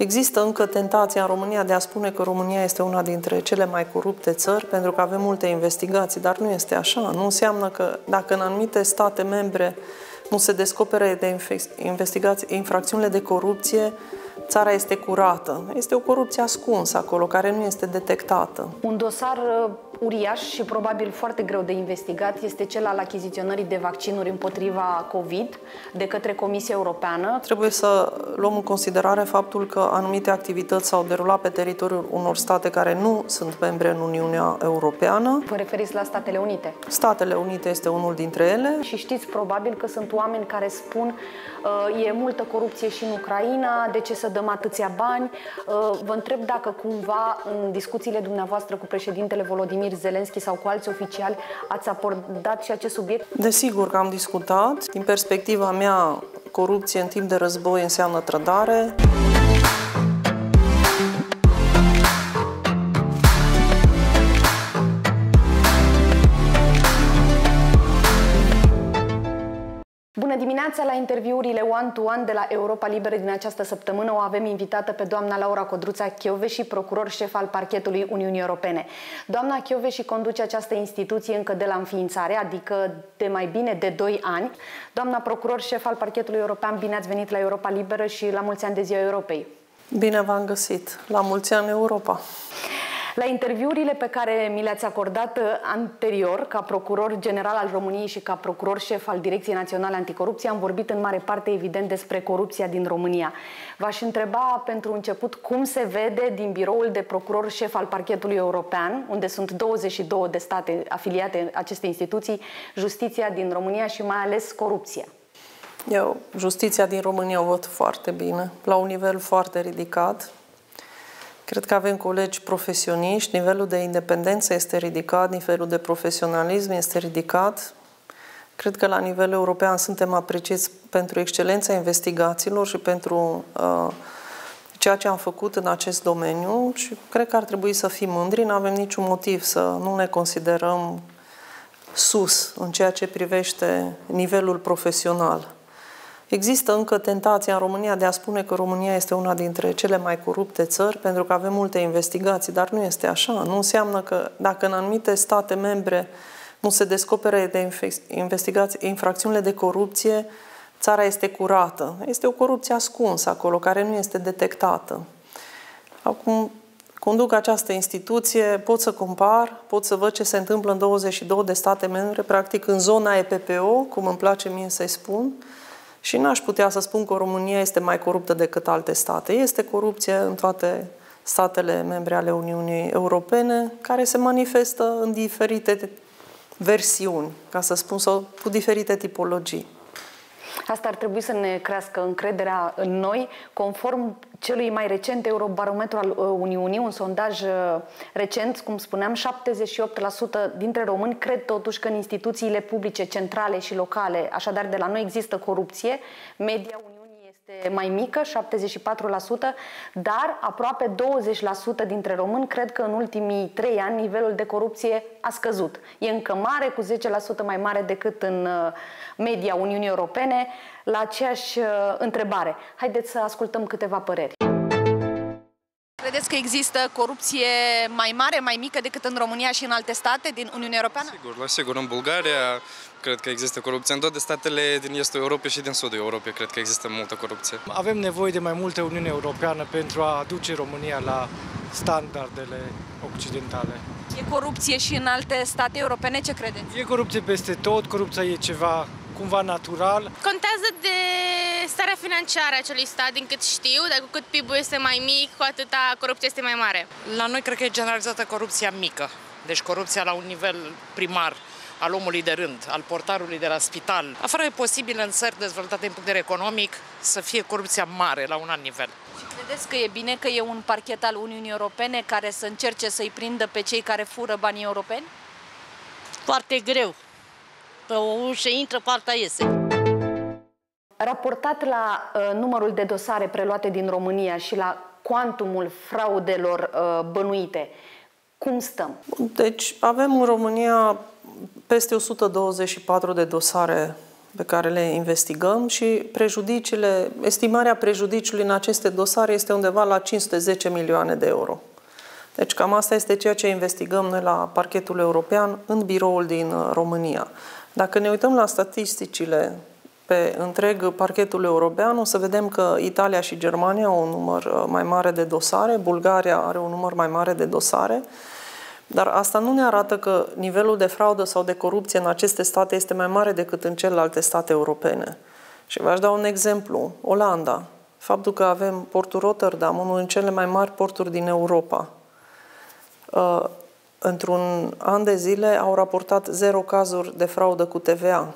Există încă tentația în România de a spune că România este una dintre cele mai corupte țări, pentru că avem multe investigații, dar nu este așa. Nu înseamnă că dacă în anumite state membre nu se descopere de investigații, infracțiunile de corupție, țara este curată. Este o corupție ascunsă acolo, care nu este detectată. Un dosar uh, uriaș și probabil foarte greu de investigat este cel al achiziționării de vaccinuri împotriva COVID de către Comisia Europeană. Trebuie să luăm în considerare faptul că anumite activități s-au derulat pe teritoriul unor state care nu sunt membre în Uniunea Europeană. Vă referiți la Statele Unite? Statele Unite este unul dintre ele. Și știți probabil că sunt oameni care spun uh, e multă corupție și în Ucraina, de ce să dăm atâția bani? Uh, vă întreb dacă cumva în discuțiile dumneavoastră cu președintele Volodimir Volodymyr Zelensky sau cu alți oficiali ați abordat și acest subiect? Desigur că am discutat. Din perspectiva mea, corupție în timp de război înseamnă trădare. Bună dimineața la interviurile one-to-one de la Europa Liberă din această săptămână. O avem invitată pe doamna Laura Codruța și procuror șef al parchetului Uniunii Europene. Doamna și conduce această instituție încă de la înființare, adică de mai bine de 2 ani. Doamna procuror șef al parchetului european, bine ați venit la Europa Liberă și la mulți ani de ziua Europei. Bine v-am găsit. La mulți ani Europa. La interviurile pe care mi le-ați acordat uh, anterior, ca procuror general al României și ca procuror șef al Direcției Naționale Anticorupție, am vorbit în mare parte, evident, despre corupția din România. V-aș întreba, pentru început, cum se vede din biroul de procuror șef al parchetului european, unde sunt 22 de state afiliate aceste instituții, justiția din România și mai ales corupția. Eu, justiția din România o văd foarte bine, la un nivel foarte ridicat. Cred că avem colegi profesioniști, nivelul de independență este ridicat, nivelul de profesionalism este ridicat. Cred că la nivel european suntem apreciați pentru excelența investigațiilor și pentru uh, ceea ce am făcut în acest domeniu și cred că ar trebui să fim mândri, nu avem niciun motiv să nu ne considerăm sus în ceea ce privește nivelul profesional. Există încă tentația în România de a spune că România este una dintre cele mai corupte țări, pentru că avem multe investigații, dar nu este așa. Nu înseamnă că dacă în anumite state membre nu se descopere de investigații, infracțiunile de corupție, țara este curată. Este o corupție ascunsă acolo, care nu este detectată. Acum, conduc această instituție, pot să compar, pot să văd ce se întâmplă în 22 de state membre, practic în zona EPPO, cum îmi place mie să-i spun, și n-aș putea să spun că România este mai coruptă decât alte state. Este corupție în toate statele membre ale Uniunii Europene, care se manifestă în diferite versiuni, ca să spun, sau cu diferite tipologii. Asta ar trebui să ne crească încrederea în noi, conform celui mai recent Eurobarometru al uh, Uniunii, un sondaj uh, recent, cum spuneam, 78% dintre români cred totuși că în instituțiile publice, centrale și locale, așadar de la noi există corupție. Media Uniunii este mai mică, 74%, dar aproape 20% dintre români cred că în ultimii 3 ani nivelul de corupție a scăzut. E încă mare, cu 10% mai mare decât în uh, media Uniunii Europene, la aceeași uh, întrebare. Haideți să ascultăm câteva păreri. Credeți că există corupție mai mare, mai mică decât în România și în alte state din Uniunea Europeană? Sigur, la sigur. În Bulgaria cred că există corupție. În toate statele din estul Europei și din sudul Europei cred că există multă corupție. Avem nevoie de mai multă Uniune Europeană pentru a aduce România la standardele occidentale. E corupție și în alte state europene? Ce credeți? E corupție peste tot, corupția e ceva cumva natural. Contează de starea financiară a acelui stat, din cât știu, dar cu cât PIB-ul este mai mic, cu atâta corupția este mai mare. La noi cred că e generalizată corupția mică, deci corupția la un nivel primar al omului de rând, al portarului de la spital. Afară e posibil în țări dezvoltate din punct de vedere economic să fie corupția mare la un alt nivel. Și credeți că e bine că e un parchet al Uniunii Europene care să încerce să-i prindă pe cei care fură banii europeni? Foarte greu pe o ușă intră, pe alta iese. Raportat la uh, numărul de dosare preluate din România și la cuantumul fraudelor uh, bănuite, cum stăm? Deci avem în România peste 124 de dosare pe care le investigăm și prejudiciile, estimarea prejudiciului în aceste dosare este undeva la 510 milioane de euro. Deci cam asta este ceea ce investigăm noi la parchetul european în biroul din uh, România. Dacă ne uităm la statisticile pe întreg parchetul european, o să vedem că Italia și Germania au un număr uh, mai mare de dosare, Bulgaria are un număr mai mare de dosare, dar asta nu ne arată că nivelul de fraudă sau de corupție în aceste state este mai mare decât în celelalte state europene. Și v-aș da un exemplu. Olanda. Faptul că avem portul Rotterdam, unul din cele mai mari porturi din Europa. Uh, într-un an de zile au raportat zero cazuri de fraudă cu TVA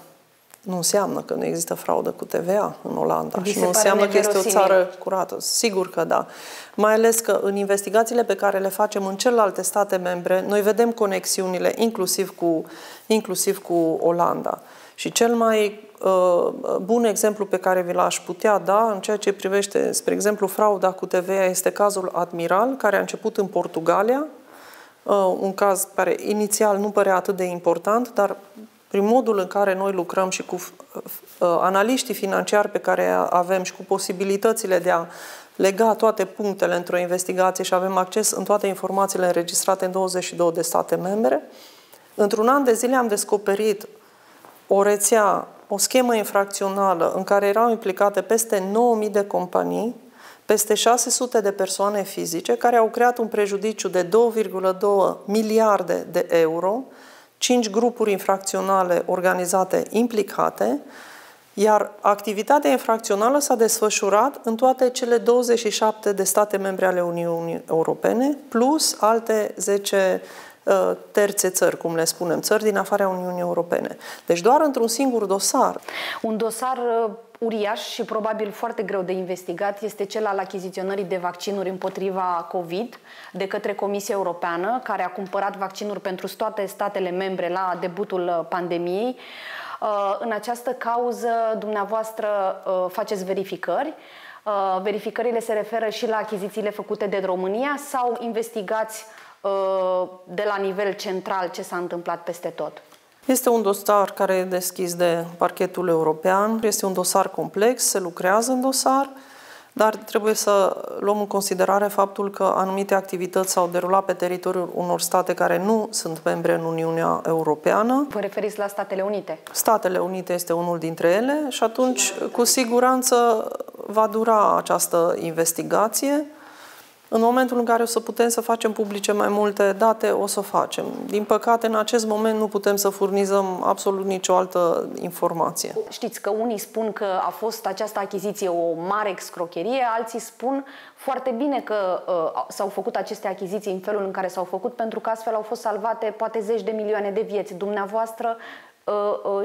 nu înseamnă că nu există fraudă cu TVA în Olanda Vi și nu înseamnă că este o țară curată. Sigur că da. Mai ales că în investigațiile pe care le facem în celelalte state membre, noi vedem conexiunile inclusiv cu, inclusiv cu Olanda. Și cel mai uh, bun exemplu pe care vi l-aș putea da în ceea ce privește, spre exemplu, frauda cu TVA este cazul Admiral, care a început în Portugalia, uh, un caz care inițial nu părea atât de important, dar prin modul în care noi lucrăm și cu uh, analiștii financiari pe care avem și cu posibilitățile de a lega toate punctele într-o investigație și avem acces în toate informațiile înregistrate în 22 de state membre, într-un an de zile am descoperit o rețea, o schemă infracțională în care erau implicate peste 9.000 de companii, peste 600 de persoane fizice care au creat un prejudiciu de 2,2 miliarde de euro cinci grupuri infracționale organizate implicate, iar activitatea infracțională s-a desfășurat în toate cele 27 de state membre ale Uniunii Europene, plus alte 10 uh, terțe țări, cum le spunem, țări din afara Uniunii Europene. Deci doar într-un singur dosar. Un dosar uh, uriaș și probabil foarte greu de investigat este cel al achiziționării de vaccinuri împotriva COVID de către Comisia Europeană, care a cumpărat vaccinuri pentru toate statele membre la debutul uh, pandemiei. Uh, în această cauză, dumneavoastră uh, faceți verificări. Verificările se referă și la achizițiile făcute de România sau investigați de la nivel central ce s-a întâmplat peste tot? Este un dosar care e deschis de parchetul european, este un dosar complex, se lucrează în dosar, dar trebuie să luăm în considerare faptul că anumite activități s-au derulat pe teritoriul unor state care nu sunt membre în Uniunea Europeană. Vă referiți la Statele Unite? Statele Unite este unul dintre ele și atunci, cu siguranță, va dura această investigație. În momentul în care o să putem să facem publice mai multe date, o să facem. Din păcate, în acest moment nu putem să furnizăm absolut nicio altă informație. Știți că unii spun că a fost această achiziție o mare excrocherie, alții spun foarte bine că uh, s-au făcut aceste achiziții în felul în care s-au făcut, pentru că astfel au fost salvate poate zeci de milioane de vieți. Dumneavoastră Uh, uh,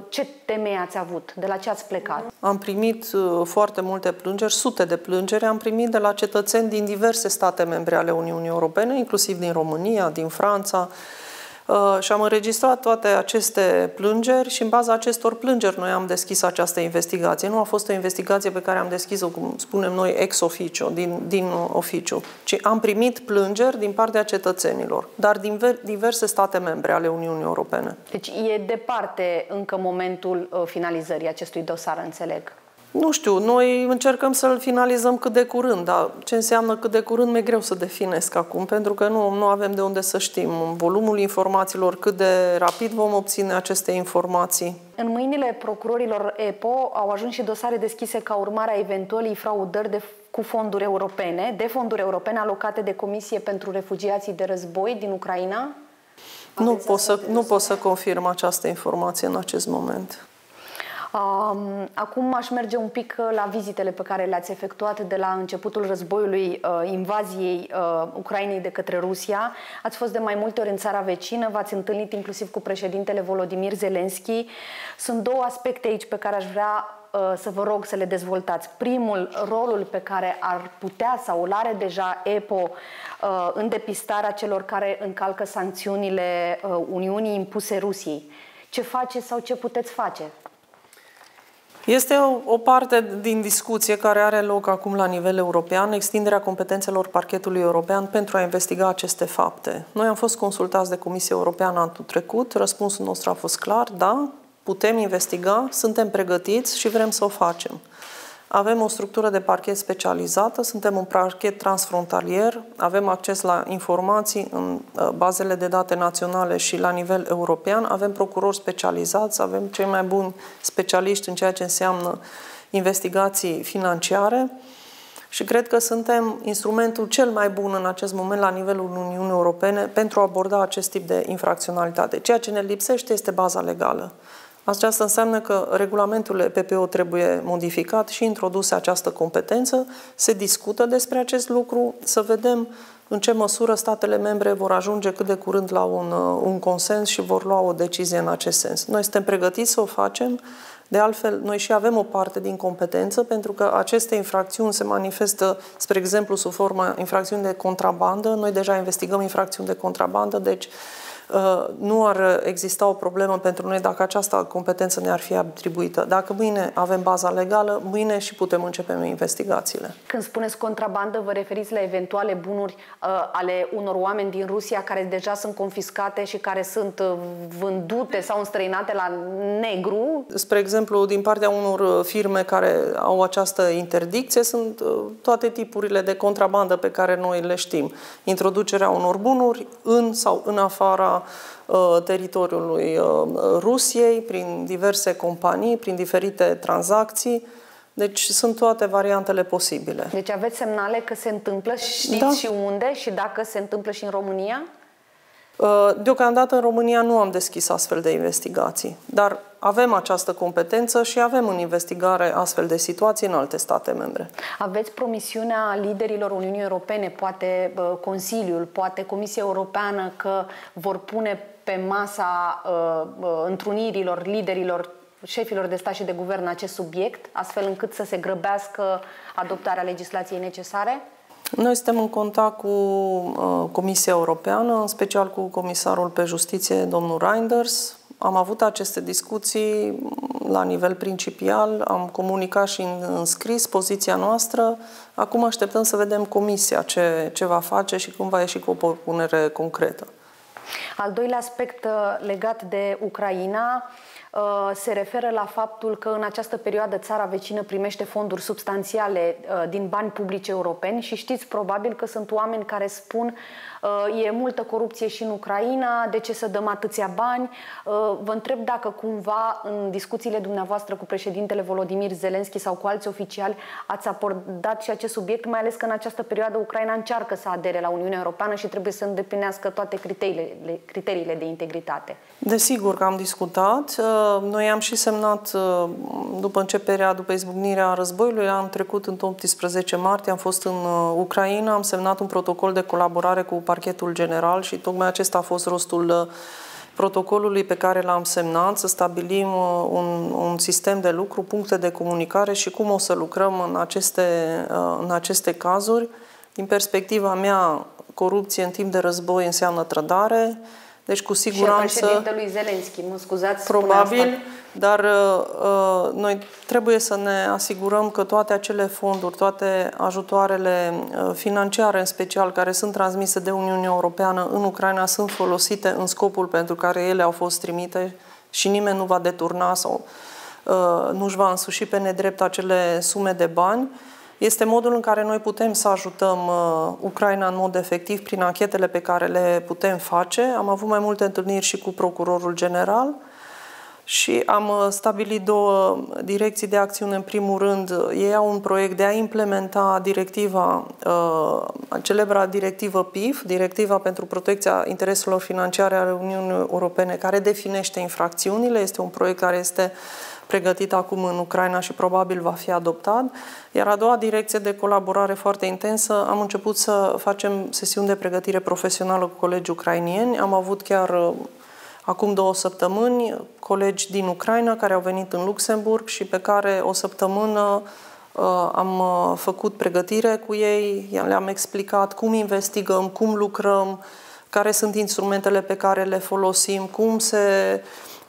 ce teme ați avut? De la ce ați plecat? Am primit uh, foarte multe plângeri, sute de plângeri, am primit de la cetățeni din diverse state membre ale Uniunii Europene, inclusiv din România, din Franța, Uh, și am înregistrat toate aceste plângeri și în baza acestor plângeri noi am deschis această investigație. Nu a fost o investigație pe care am deschis-o, cum spunem noi, ex officio, din, din oficiu, ci am primit plângeri din partea cetățenilor, dar din diverse state membre ale Uniunii Europene. Deci e departe încă momentul uh, finalizării acestui dosar, înțeleg. Nu știu, noi încercăm să-l finalizăm cât de curând, dar ce înseamnă cât de curând mi-e greu să definesc acum, pentru că nu, nu avem de unde să știm volumul informațiilor, cât de rapid vom obține aceste informații. În mâinile procurorilor EPO au ajuns și dosare deschise ca urmare a eventualii fraudări de cu fonduri europene, de fonduri europene alocate de Comisie pentru Refugiații de Război din Ucraina? Nu pot, să, nu pot să confirm această informație în acest moment. Acum aș merge un pic uh, la vizitele pe care le-ați efectuat de la începutul războiului, uh, invaziei uh, Ucrainei de către Rusia. Ați fost de mai multe ori în țara vecină, v-ați întâlnit inclusiv cu președintele Volodimir Zelensky. Sunt două aspecte aici pe care aș vrea să vă rog să le dezvoltați. Primul, rolul pe care ar putea sau îl are deja EPO în depistarea celor care încalcă sancțiunile Uniunii impuse Rusiei. Ce faceți sau ce puteți face? Este o, o parte din discuție care are loc acum la nivel european, extinderea competențelor parchetului european pentru a investiga aceste fapte. Noi am fost consultați de Comisia Europeană anul trecut, răspunsul nostru a fost clar, da, putem investiga, suntem pregătiți și vrem să o facem. Avem o structură de parchet specializată, suntem un parchet transfrontalier, avem acces la informații în uh, bazele de date naționale și la nivel european, avem procurori specializați, avem cei mai buni specialiști în ceea ce înseamnă investigații financiare și cred că suntem instrumentul cel mai bun în acest moment la nivelul Uniunii Europene pentru a aborda acest tip de infracționalitate. Ceea ce ne lipsește este baza legală. Aceasta înseamnă că regulamentul PPO trebuie modificat și introduse această competență. Se discută despre acest lucru, să vedem în ce măsură statele membre vor ajunge cât de curând la un, uh, un consens și vor lua o decizie în acest sens. Noi suntem pregătiți să o facem, de altfel, noi și avem o parte din competență, pentru că aceste infracțiuni se manifestă, spre exemplu, sub forma infracțiuni de contrabandă. Noi deja investigăm infracțiuni de contrabandă, deci Uh, nu ar exista o problemă pentru noi dacă această competență ne-ar fi atribuită. Dacă mâine avem baza legală, mâine și putem începe investigațiile. Când spuneți contrabandă, vă referiți la eventuale bunuri uh, ale unor oameni din Rusia care deja sunt confiscate și care sunt uh, vândute sau înstrăinate la negru? Spre exemplu, din partea unor uh, firme care au această interdicție, sunt uh, toate tipurile de contrabandă pe care noi le știm. Introducerea unor bunuri în sau în afara Uh, teritoriului uh, Rusiei, prin diverse companii, prin diferite tranzacții. Deci sunt toate variantele posibile. Deci aveți semnale că se întâmplă, știți da. și unde și dacă se întâmplă și în România? Uh, deocamdată în România nu am deschis astfel de investigații, dar avem această competență și avem în investigare astfel de situații în alte state membre. Aveți promisiunea liderilor Uniunii Europene, poate Consiliul, poate Comisia Europeană, că vor pune pe masa uh, uh, întrunirilor liderilor șefilor de stat și de guvern acest subiect, astfel încât să se grăbească adoptarea legislației necesare? Noi suntem în contact cu uh, Comisia Europeană, în special cu comisarul pe justiție, domnul Reinders. Am avut aceste discuții la nivel principial, am comunicat și în, în scris poziția noastră. Acum așteptăm să vedem Comisia ce, ce va face și cum va ieși cu o propunere concretă. Al doilea aspect uh, legat de Ucraina uh, se referă la faptul că în această perioadă țara vecină primește fonduri substanțiale uh, din bani publici europeni și știți probabil că sunt oameni care spun Uh, e multă corupție și în Ucraina, de ce să dăm atâția bani? Uh, vă întreb dacă cumva în discuțiile dumneavoastră cu președintele Volodimir Zelenski sau cu alți oficiali ați abordat și acest subiect, mai ales că în această perioadă Ucraina încearcă să adere la Uniunea Europeană și trebuie să îndeplinească toate criteriile, criteriile de integritate. Desigur că am discutat. Uh, noi am și semnat, după începerea, după izbucnirea războiului, am trecut în 18 martie, am fost în Ucraina, am semnat un protocol de colaborare cu parchetul general și tocmai acesta a fost rostul uh, protocolului pe care l-am semnat, să stabilim uh, un, un sistem de lucru, puncte de comunicare și cum o să lucrăm în aceste, uh, în aceste cazuri. Din perspectiva mea, corupție în timp de război înseamnă trădare, deci cu siguranță... Și președintelui Zelenski, mă scuzați, Probabil, dar uh, uh, noi trebuie să ne asigurăm că toate acele fonduri, toate ajutoarele uh, financiare în special, care sunt transmise de Uniunea Europeană în Ucraina, sunt folosite în scopul pentru care ele au fost trimite și nimeni nu va deturna sau uh, nu își va însuși pe nedrept acele sume de bani. Este modul în care noi putem să ajutăm uh, Ucraina în mod efectiv prin anchetele pe care le putem face. Am avut mai multe întâlniri și cu procurorul general și am uh, stabilit două direcții de acțiune. În primul rând, ei au un proiect de a implementa directiva, uh, celebra directivă PIF, Directiva pentru Protecția Intereselor Financiare ale Uniunii Europene, care definește infracțiunile. Este un proiect care este pregătit acum în Ucraina și probabil va fi adoptat. Iar a doua direcție de colaborare foarte intensă, am început să facem sesiuni de pregătire profesională cu colegi ucrainieni. Am avut chiar uh, acum două săptămâni colegi din Ucraina care au venit în Luxemburg și pe care o săptămână uh, am uh, făcut pregătire cu ei, le-am explicat cum investigăm, cum lucrăm, care sunt instrumentele pe care le folosim, cum se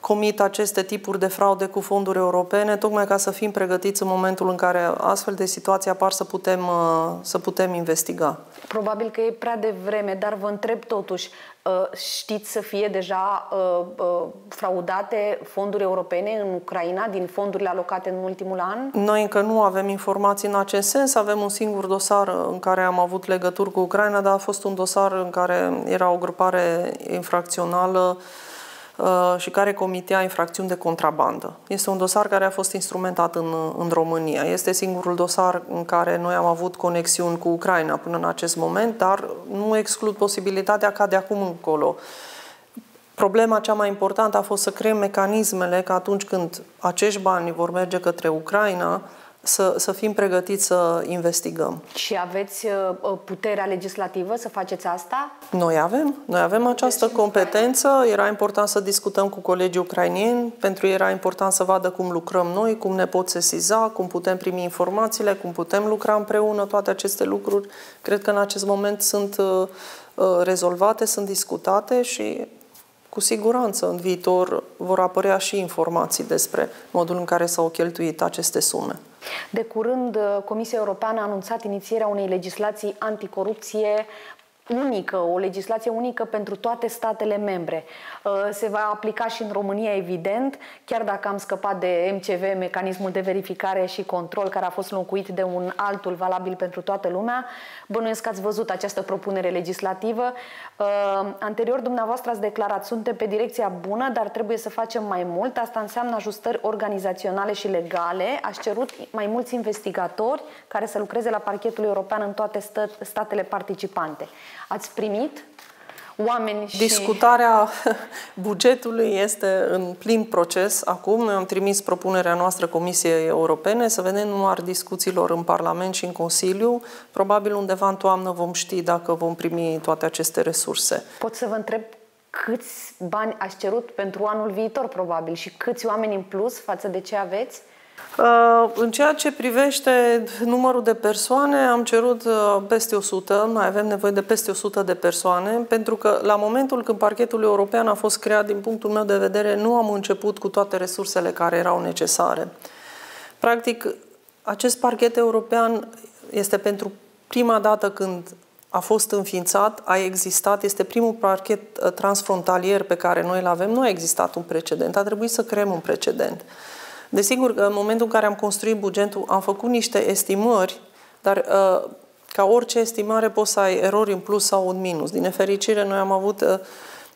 comit aceste tipuri de fraude cu fonduri europene, tocmai ca să fim pregătiți în momentul în care astfel de situații apar să putem, uh, să putem investiga. Probabil că e prea devreme, dar vă întreb totuși, uh, știți să fie deja uh, fraudate fonduri europene în Ucraina din fondurile alocate în ultimul an? Noi încă nu avem informații în acest sens. Avem un singur dosar în care am avut legături cu Ucraina, dar a fost un dosar în care era o grupare infracțională Uh, și care comitea infracțiuni de contrabandă. Este un dosar care a fost instrumentat în, în România. Este singurul dosar în care noi am avut conexiuni cu Ucraina până în acest moment, dar nu exclud posibilitatea ca de acum încolo Problema cea mai importantă a fost să creăm mecanismele că atunci când acești bani vor merge către Ucraina, să, să fim pregătiți să investigăm. Și aveți uh, uh, puterea legislativă să faceți asta? Noi avem. Noi avem această deci, competență. Era important să discutăm cu colegii ucrainieni. Pentru ei era important să vadă cum lucrăm noi, cum ne pot sesiza, cum putem primi informațiile, cum putem lucra împreună. Toate aceste lucruri, cred că în acest moment sunt uh, rezolvate, sunt discutate și cu siguranță în viitor vor apărea și informații despre modul în care s-au cheltuit aceste sume. De curând, Comisia Europeană a anunțat inițierea unei legislații anticorupție unică, o legislație unică pentru toate statele membre. Uh, se va aplica și în România, evident, chiar dacă am scăpat de MCV, mecanismul de verificare și control, care a fost înlocuit de un altul valabil pentru toată lumea. Bănuiesc că ați văzut această propunere legislativă. Uh, anterior, dumneavoastră ați declarat, suntem pe direcția bună, dar trebuie să facem mai mult. Asta înseamnă ajustări organizaționale și legale. Aș cerut mai mulți investigatori care să lucreze la parchetul european în toate statele participante. Ați primit oameni și... Discutarea bugetului este în plin proces acum. Noi am trimis propunerea noastră Comisiei Europene să vedem număr discuțiilor în Parlament și în Consiliu. Probabil undeva în toamnă vom ști dacă vom primi toate aceste resurse. Pot să vă întreb câți bani ați cerut pentru anul viitor, probabil, și câți oameni în plus față de ce aveți? Uh, în ceea ce privește numărul de persoane, am cerut uh, peste 100, mai avem nevoie de peste 100 de persoane, pentru că la momentul când parchetul european a fost creat, din punctul meu de vedere, nu am început cu toate resursele care erau necesare. Practic, acest parchet european este pentru prima dată când a fost înființat, a existat, este primul parchet uh, transfrontalier pe care noi îl avem. Nu a existat un precedent, a trebuit să creăm un precedent. Desigur că în momentul în care am construit bugetul, am făcut niște estimări, dar uh, ca orice estimare poți să ai erori în plus sau în minus. Din nefericire, noi am avut uh,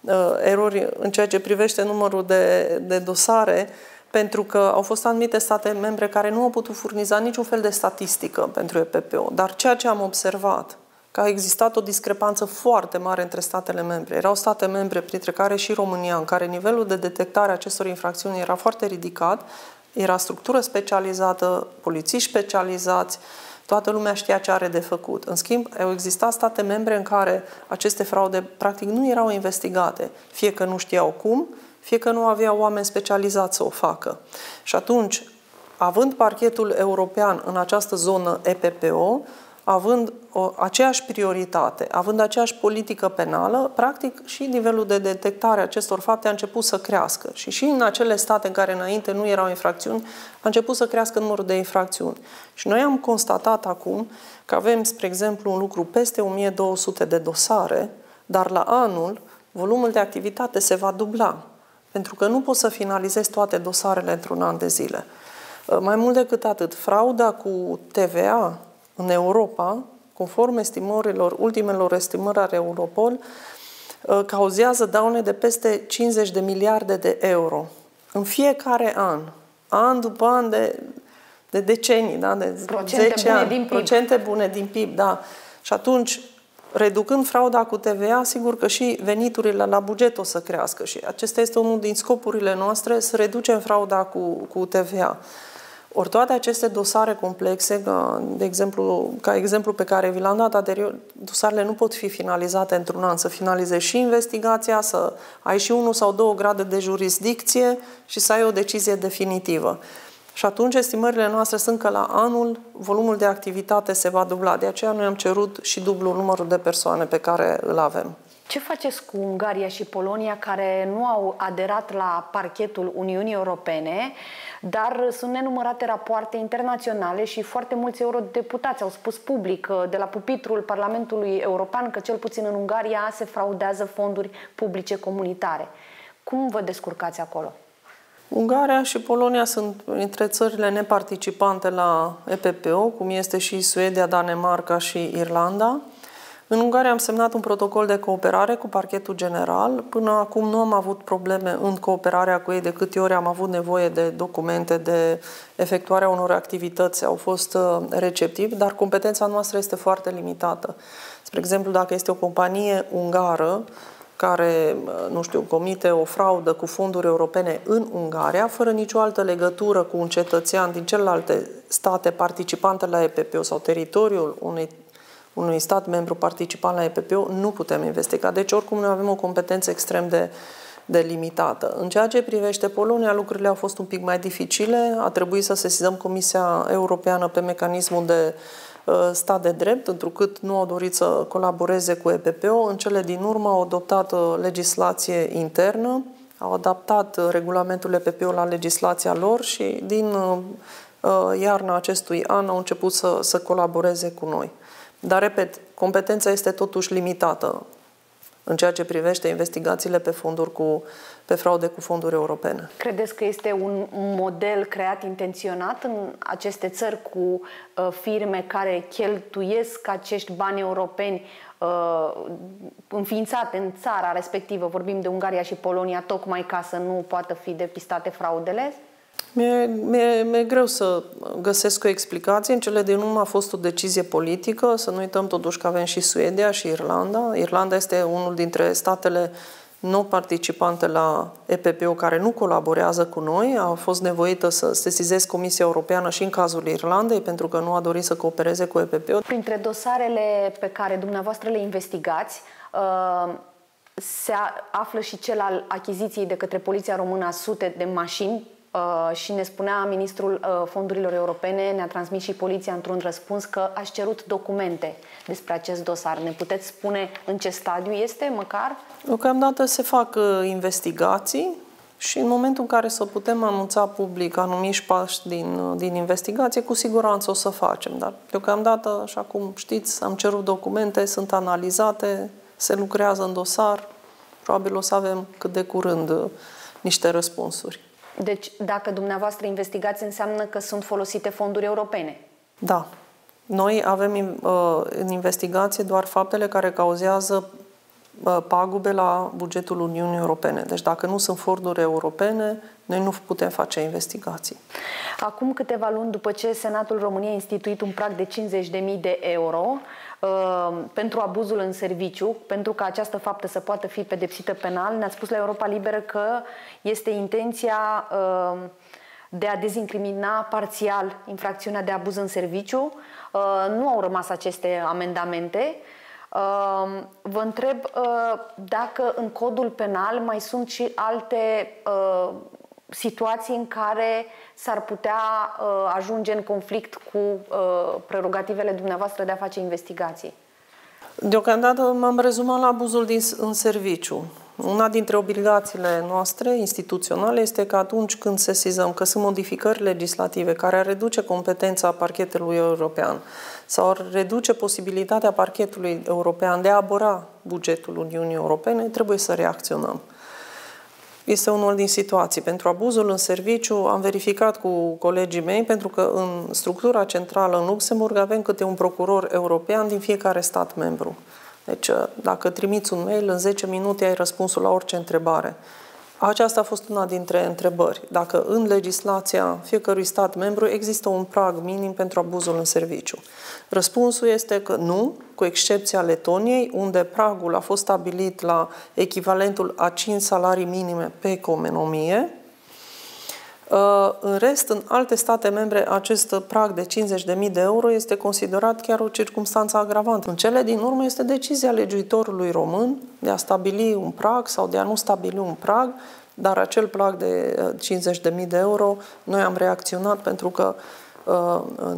uh, erori în ceea ce privește numărul de, de dosare, pentru că au fost anumite state membre care nu au putut furniza niciun fel de statistică pentru EPPO. Dar ceea ce am observat, că a existat o discrepanță foarte mare între statele membre. Erau state membre, printre care și România, în care nivelul de detectare a acestor infracțiuni era foarte ridicat, era structură specializată, polițiști specializați, toată lumea știa ce are de făcut. În schimb, au existat state membre în care aceste fraude practic nu erau investigate, fie că nu știau cum, fie că nu aveau oameni specializați să o facă. Și atunci, având parchetul european în această zonă EPPO, având o, aceeași prioritate, având aceeași politică penală, practic și nivelul de detectare a acestor fapte a început să crească. Și și în acele state în care înainte nu erau infracțiuni, a început să crească numărul de infracțiuni. Și noi am constatat acum că avem, spre exemplu, un lucru peste 1200 de dosare, dar la anul volumul de activitate se va dubla. Pentru că nu poți să finalizezi toate dosarele într-un an de zile. Mai mult decât atât, frauda cu TVA în Europa, conform estimărilor, ultimelor estimări ale Europol, uh, cauzează daune de peste 50 de miliarde de euro în fiecare an, an după an de, de decenii, da? de procente 10 bune ani, din PIB. procente bune din PIB, da. Și atunci, reducând frauda cu TVA, sigur că și veniturile la buget o să crească și acesta este unul din scopurile noastre, să reducem frauda cu, cu TVA. Ori toate aceste dosare complexe, ca, de exemplu, ca exemplu pe care vi l-am dat anterior, dosarele nu pot fi finalizate într-un an. Să finalizezi și investigația, să ai și unul sau două grade de jurisdicție și să ai o decizie definitivă. Și atunci estimările noastre sunt că la anul volumul de activitate se va dubla. De aceea noi am cerut și dublu numărul de persoane pe care îl avem. Ce faceți cu Ungaria și Polonia care nu au aderat la parchetul Uniunii Europene, dar sunt nenumărate rapoarte internaționale și foarte mulți eurodeputați au spus public uh, de la pupitrul Parlamentului European că cel puțin în Ungaria se fraudează fonduri publice comunitare. Cum vă descurcați acolo? Ungaria și Polonia sunt între țările neparticipante la EPPO, cum este și Suedia, Danemarca și Irlanda. În Ungaria am semnat un protocol de cooperare cu parchetul general. Până acum nu am avut probleme în cooperarea cu ei de câte ori am avut nevoie de documente, de efectuarea unor activități, au fost uh, receptivi, dar competența noastră este foarte limitată. Spre exemplu, dacă este o companie ungară care, uh, nu știu, comite o fraudă cu fonduri europene în Ungaria, fără nicio altă legătură cu un cetățean din celelalte state participante la EPP sau teritoriul unei unui stat membru participant la EPPO, nu putem investiga. Deci, oricum, noi avem o competență extrem de, de limitată. În ceea ce privește Polonia, lucrurile au fost un pic mai dificile. A trebuit să sesizăm Comisia Europeană pe mecanismul de uh, stat de drept, întrucât nu au dorit să colaboreze cu EPPO. În cele din urmă au adoptat uh, legislație internă, au adaptat uh, regulamentul EPPO la legislația lor și din iarna acestui an au început să, să colaboreze cu noi. Dar, repet, competența este totuși limitată în ceea ce privește investigațiile pe fonduri cu, pe fraude cu fonduri europene. Credeți că este un model creat intenționat în aceste țări cu uh, firme care cheltuiesc acești bani europeni uh, înființate în țara respectivă, vorbim de Ungaria și Polonia, tocmai ca să nu poată fi depistate fraudele? Mi-e, mi-e, mi-e greu să găsesc o explicație. În cele din urmă a fost o decizie politică. Să nu uităm totuși că avem și Suedia și Irlanda. Irlanda este unul dintre statele nu participante la EPPO care nu colaborează cu noi. A fost nevoită să sesizez Comisia Europeană și în cazul Irlandei pentru că nu a dorit să coopereze cu EPPO. Printre dosarele pe care dumneavoastră le investigați, uh, se află și cel al achiziției de către Poliția Română a sute de mașini Uh, și ne spunea ministrul uh, fondurilor europene, ne-a transmis și poliția într-un răspuns că aș cerut documente despre acest dosar. Ne puteți spune în ce stadiu este, măcar? Deocamdată se fac uh, investigații și în momentul în care să putem anunța public anumiți pași din, din investigație, cu siguranță o să facem. Dar deocamdată, așa cum știți, am cerut documente, sunt analizate, se lucrează în dosar, probabil o să avem cât de curând niște răspunsuri. Deci, dacă dumneavoastră investigați, înseamnă că sunt folosite fonduri europene. Da. Noi avem uh, în investigație doar faptele care cauzează uh, pagube la bugetul Uniunii Europene. Deci dacă nu sunt fonduri europene, noi nu putem face investigații. Acum câteva luni după ce Senatul României a instituit un prag de 50.000 de euro, Uh, pentru abuzul în serviciu, pentru ca această faptă să poată fi pedepsită penal. Ne-ați spus la Europa Liberă că este intenția uh, de a dezincrimina parțial infracțiunea de abuz în serviciu. Uh, nu au rămas aceste amendamente. Vă întreb dacă în codul penal mai sunt și alte situații în care s-ar putea uh, ajunge în conflict cu uh, prerogativele dumneavoastră de a face investigații? Deocamdată m-am rezumat la abuzul din, în serviciu. Una dintre obligațiile noastre instituționale este că atunci când sesizăm că sunt modificări legislative care ar reduce competența parchetului european sau ar reduce posibilitatea parchetului european de a abora bugetul Uniunii Europene, trebuie să reacționăm este unul din situații. Pentru abuzul în serviciu am verificat cu colegii mei, pentru că în structura centrală în Luxemburg avem câte un procuror european din fiecare stat membru. Deci, dacă trimiți un mail, în 10 minute ai răspunsul la orice întrebare. Aceasta a fost una dintre întrebări. Dacă în legislația fiecărui stat membru există un prag minim pentru abuzul în serviciu. Răspunsul este că nu, cu excepția Letoniei, unde pragul a fost stabilit la echivalentul a 5 salarii minime pe economie. Uh, în rest, în alte state membre, acest prag de 50.000 de euro este considerat chiar o circunstanță agravantă. În cele din urmă este decizia legiuitorului român de a stabili un prag sau de a nu stabili un prag, dar acel prag de 50.000 uh, de euro, noi am reacționat pentru că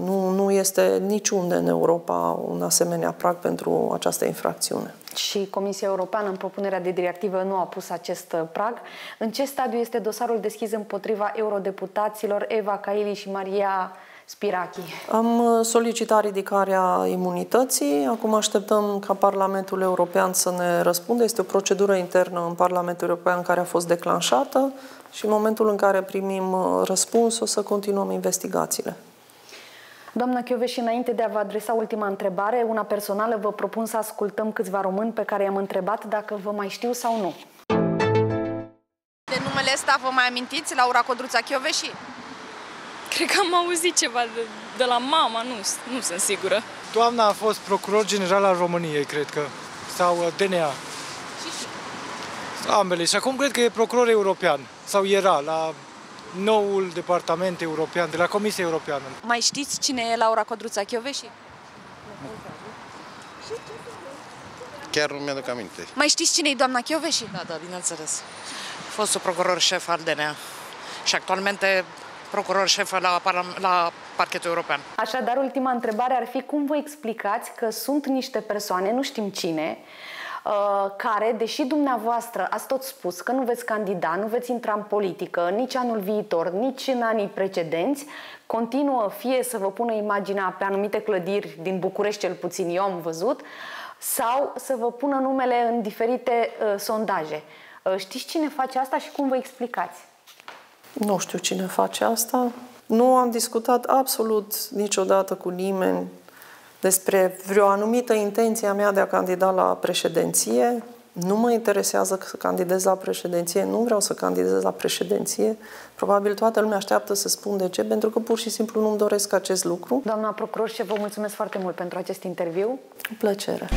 nu, nu este niciunde în Europa un asemenea prag pentru această infracțiune. Și Comisia Europeană, în propunerea de directivă, nu a pus acest prag. În ce stadiu este dosarul deschis împotriva eurodeputaților Eva Caili și Maria Spirachi. Am uh, solicitat ridicarea imunității. Acum așteptăm ca Parlamentul European să ne răspundă. Este o procedură internă în Parlamentul European care a fost declanșată și în momentul în care primim uh, răspuns o să continuăm investigațiile. Doamna și înainte de a vă adresa ultima întrebare, una personală, vă propun să ascultăm câțiva români pe care i-am întrebat dacă vă mai știu sau nu. De numele ăsta vă mai amintiți, Laura Codruța Chioveși? Cred că am auzit ceva de, de la mama, nu, nu sunt sigură. Doamna a fost procuror general al României, cred că, sau uh, DNA. Ambele. Și acum cred că e procuror european, sau era, la noul departament european, de la Comisia Europeană. Mai știți cine e Laura Codruța Chioveși? Chiar nu mi-aduc aminte. Mai știți cine e doamna Chioveși? Da, da, bineînțeles. Fostul procuror șef al DNA și actualmente procuror șef la, la parchetul european. Așadar, ultima întrebare ar fi cum vă explicați că sunt niște persoane, nu știm cine, uh, care, deși dumneavoastră ați tot spus că nu veți candida, nu veți intra în politică nici anul viitor, nici în anii precedenți, continuă fie să vă pună imaginea pe anumite clădiri din București, cel puțin eu am văzut, sau să vă pună numele în diferite uh, sondaje. Uh, știți cine face asta și cum vă explicați? Nu știu cine face asta. Nu am discutat absolut niciodată cu nimeni despre vreo anumită intenție a mea de a candida la președinție. Nu mă interesează să candidez la președinție, nu vreau să candidez la președinție. Probabil toată lumea așteaptă să spun de ce, pentru că pur și simplu nu-mi doresc acest lucru. Doamna procuror, și vă mulțumesc foarte mult pentru acest interviu. Cu plăcere.